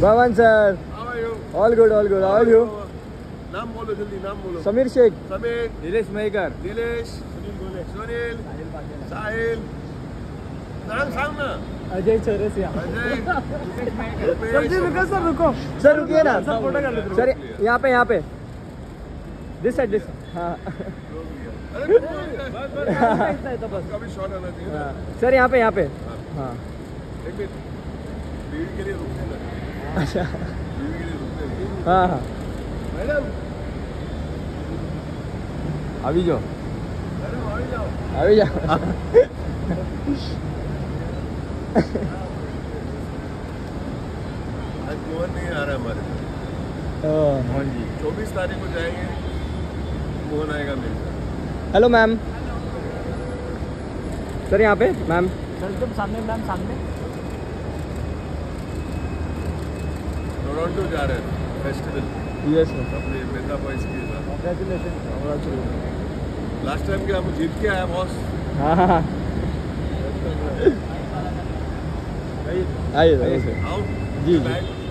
Bhavan sir all good all good how you नाम बोलो जल्दी नाम बोलो। समीर शेख. समीर। निलेश मयेकर निलेश। सुनील साहिल। नाम सांग ना। अजय चौरसिया. अजय। सर रुको सर रुको। सर रुकिए ना। सर फ़ोटो कर लेते सर यहाँ पे यहाँ पे। दिस साइड दिस हाँ। हाँ. सर यहाँ पे यहाँ पे। हाँ। भीड़ के लिए रुकते ना अच्छा। भीड़ के लिए रुकते हाँ हाँ। मैडम। अभी जो मैडम आ जाओ। अभी जाओ। आज मोहन नहीं आ रहा हमारे साथ? मोहन जी चौबीस तारीख को जाएँगे। मोहन आएगा मेरे हेलो मैम सर यहाँ पे मैम सर तुम सामने मैम सामने। टोरंटो जा रहे हैं फेस्टिवल यस सर अपने मेहता बॉयज़ के साथ कॉन्ग्रेचुलेशन लास्ट टाइम क्या हम जीत के आया बॉस हाँ। हाँ आइए आइए। जी, जी।